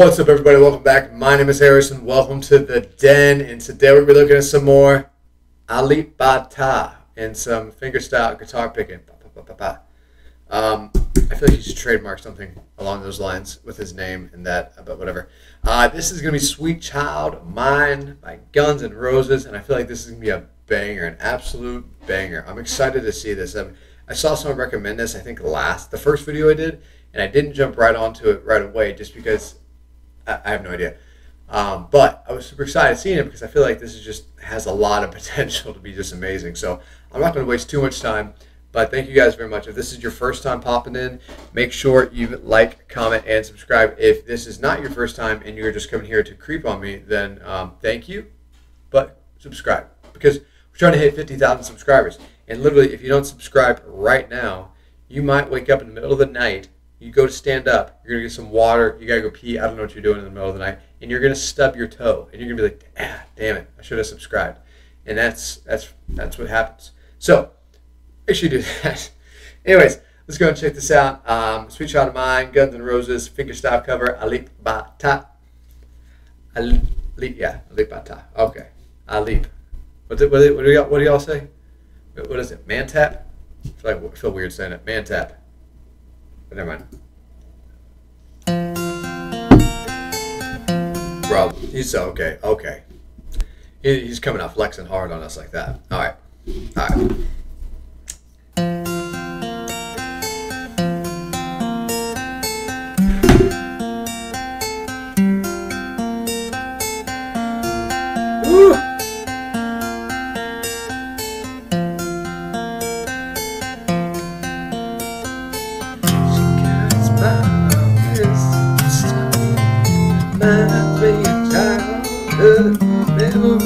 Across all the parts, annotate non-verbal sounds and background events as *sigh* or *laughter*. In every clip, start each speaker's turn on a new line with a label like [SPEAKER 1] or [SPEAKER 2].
[SPEAKER 1] What's up, everybody? Welcome back. My name is Harrison. Welcome to the Den, and today we're be looking at some more Alip Ba Ta and some fingerstyle guitar picking. Um, I feel like he should trademark something along those lines with his name and that, but whatever. Uh, this is gonna be "Sweet Child Mine" by Guns N' Roses, and I feel like this is gonna be a banger, an absolute banger. I'm excited to see this. I, I saw someone recommend this. I think last the first video I did, and I didn't jump right onto it right away just because I, have no idea. Um, but I was super excited seeing it because I feel like this is just has a lot of *laughs* potential to be just amazing. So I'm not going to waste too much time. But thank you guys very much. If this is your first time popping in, make sure you like, comment, and subscribe. If this is not your first time and you're just coming here to creep on me, then um, thank you, but subscribe because we're trying to hit 50,000 subscribers. And literally, if you don't subscribe right now, you might wake up in the middle of the night. You go to stand up, you're gonna get some water, you gotta go pee. I don't know what you're doing in the middle of the night, and you're gonna stub your toe, and you're gonna be like, ah, damn it, I should have subscribed. And that's that's that's what happens. So make sure you do that. *laughs* Anyways, let's go and check this out. Um, Sweet Child of Mine, Guns N' Roses, fingerstyle cover, Alip Ba Ta. Alip, yeah, Alip Ba Ta. Okay, Alip. What do, what, do, what, do y'all, what do y'all say? What is it? Man tap? I feel, like, I feel weird saying it. Man tap. Never mind. Bro, he's okay. Okay. He, he's coming out flexing hard on us like that. All right.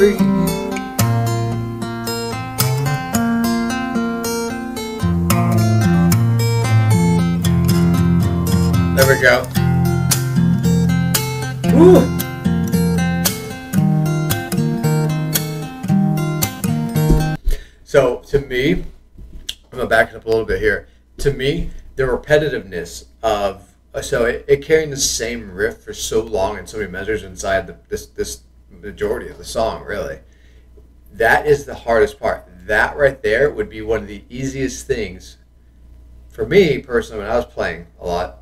[SPEAKER 1] Memory. There we go. Woo! So to me, I'm gonna back it up a little bit here. To me, the repetitiveness of so it, it carrying the same riff for so long and so many measures inside the, this this majority of the song really that is the hardest part that right there would be one of the easiest things for me personally when i was playing a lot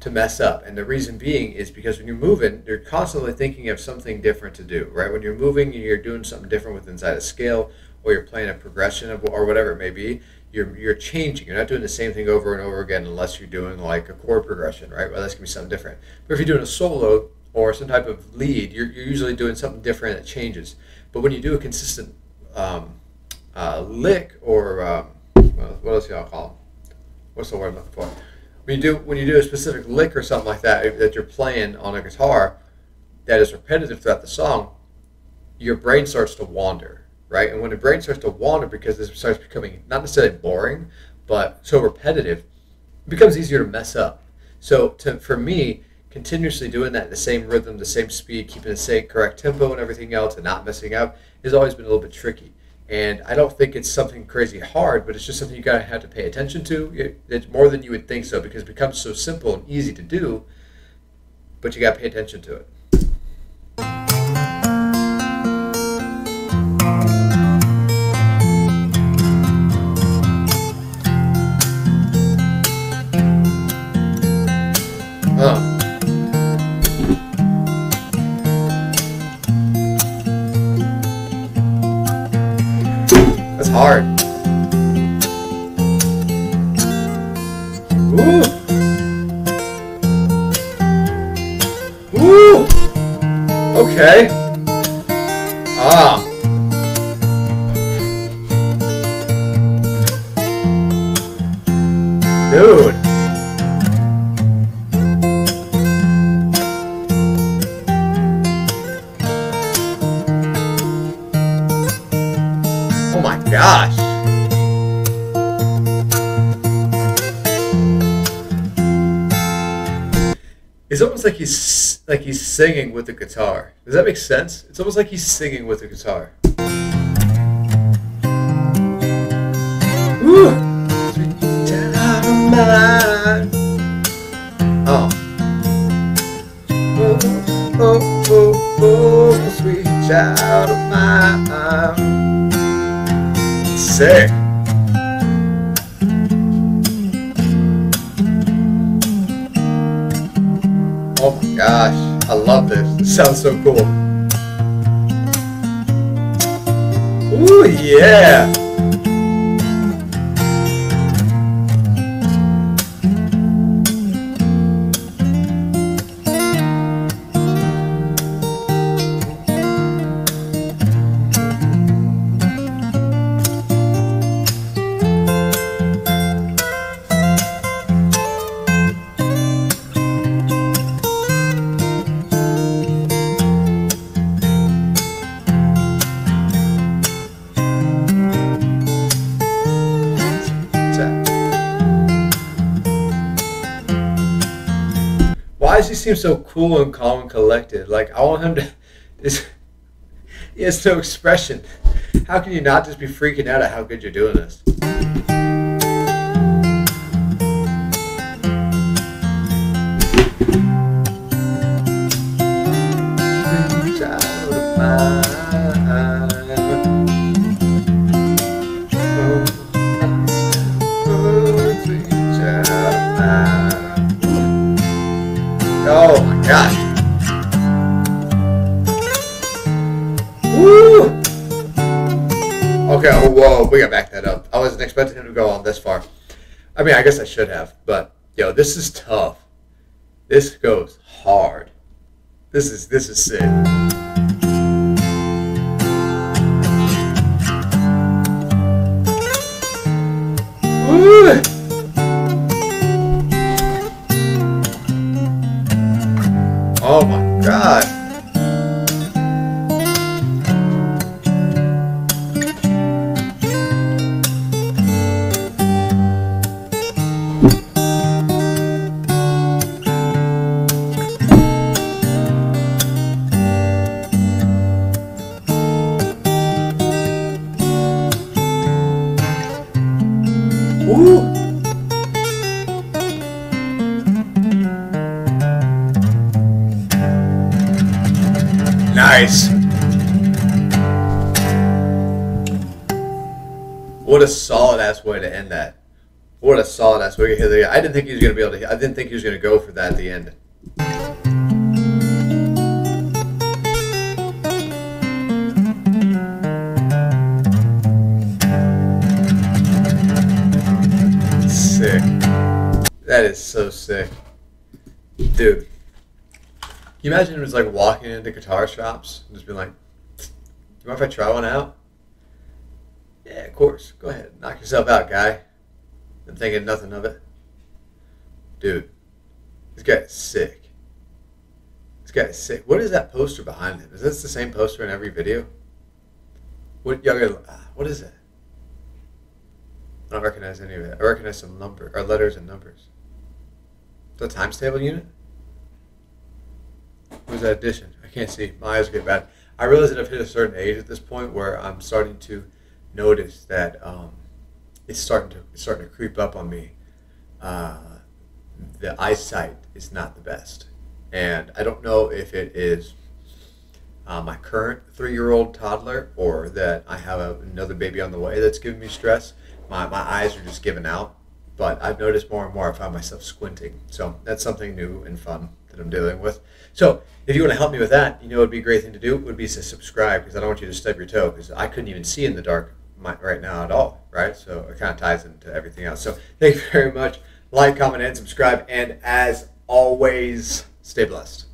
[SPEAKER 1] to mess up and the reason being is because when you're moving you're constantly thinking of something different to do right when you're moving and you're doing something different with inside a scale or you're playing a progression of or whatever it may be you're you're changing. You're not doing the same thing over and over again unless you're doing like a chord progression, right? Well, that's gonna be something different. But if you're doing a solo or some type of lead, you're, you're usually doing something different that changes. But when you do a consistent um, uh, lick or um, what else y'all call them? What's the word I'm looking for? When you do when you do a specific lick or something like that that you're playing on a guitar that is repetitive throughout the song, your brain starts to wander right? And when the brain starts to wander because this starts becoming not necessarily boring, but so repetitive, it becomes easier to mess up. So to, for me, continuously doing that, the same rhythm, the same speed, keeping the same correct tempo and everything else, and not messing up, has always been a little bit tricky. And I don't think it's something crazy hard, but it's just something you gotta have to pay attention to. It's more than you would think so because it becomes so simple and easy to do, but you gotta pay attention to it. Hard. Oh my gosh. It's almost like he's like he's singing with the guitar. Does that make sense? It's almost like he's singing with the guitar. Oh my gosh, I love this. This sounds so cool. Ooh, yeah. Does so cool and calm and collected? Like I want him to. *laughs* This, he has no expression. How can you not just be freaking out at how good you're doing this? We gotta back that up. I wasn't expecting him to go on this far. I mean, I guess I should have, but yo, this is tough. This goes hard. This is this is sick. Oh my god. What a solid ass way to end that. What a solid ass way to hit the. I didn't think he was gonna be able to. I didn't think he was gonna go for that at the end. Sick. That is so sick, dude. Can you imagine it was like walking into guitar shops and just being like, "Do you mind if I try one out?" Yeah, of course. Go ahead, knock yourself out, guy. I'm thinking nothing of it, dude. This guy is sick. This guy is sick. What is that poster behind him? Is this the same poster in every video? What gotta, ah, What is it? I don't recognize any of it. I recognize some number or letters and numbers. The times table unit. Who's that addition? I can't see. My eyes get bad. I realize that I've hit a certain age at this point where I'm starting to notice that um, it's starting to it's starting to creep up on me. Uh, the eyesight is not the best, and I don't know if it is uh, my current three-year-old toddler or that I have a, another baby on the way that's giving me stress. My my eyes are just giving out, but I've noticed more and more I find myself squinting. So that's something new and fun that I'm dealing with. So if you want to help me with that, you know, it would be a great thing to do It would be to subscribe because I don't want you to stub your toe because I couldn't even see in the dark mi- right now at all, right? So it kind of ties into everything else. So thank you very much. Like, comment, and subscribe. And as always, stay blessed.